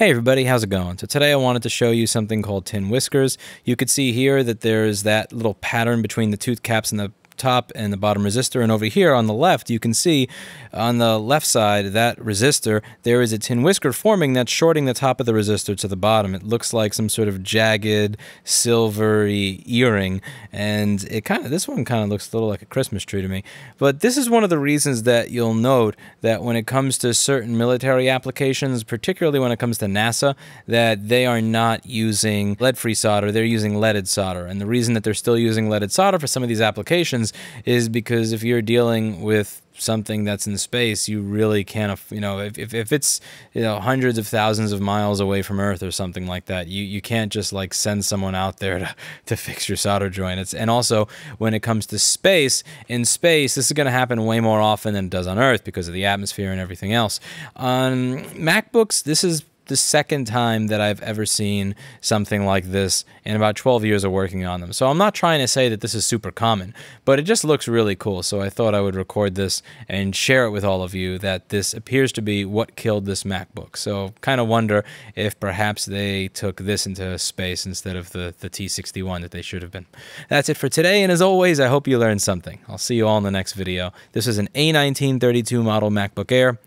Hey everybody, how's it going? So today I wanted to show you something called tin whiskers. You could see here that there's that little pattern between the tooth caps and the top and the bottom resistor. And over here on the left, you can see on the left side, that resistor, there is a tin whisker forming that's shorting the top of the resistor to the bottom. It looks like some sort of jagged, silvery earring. And it kind of, this one kind of looks a little like a Christmas tree to me. But this is one of the reasons that you'll note that when it comes to certain military applications, particularly when it comes to NASA, that they are not using lead-free solder, they're using leaded solder. And the reason that they're still using leaded solder for some of these applications is because if you're dealing with something that's in space, you really can't, you know, if, if, if it's, you know, hundreds of thousands of miles away from Earth or something like that, you, you can't just like send someone out there to, to fix your solder joint. It's, and also when it comes to space, in space, this is going to happen way more often than it does on Earth because of the atmosphere and everything else. On MacBooks, this is the second time that I've ever seen something like this in about 12 years of working on them. So I'm not trying to say that this is super common, but it just looks really cool. So I thought I would record this and share it with all of you that this appears to be what killed this MacBook. So kind of wonder if perhaps they took this into space instead of the, the T61 that they should have been. That's it for today. And as always, I hope you learned something. I'll see you all in the next video. This is an A1932 model MacBook Air.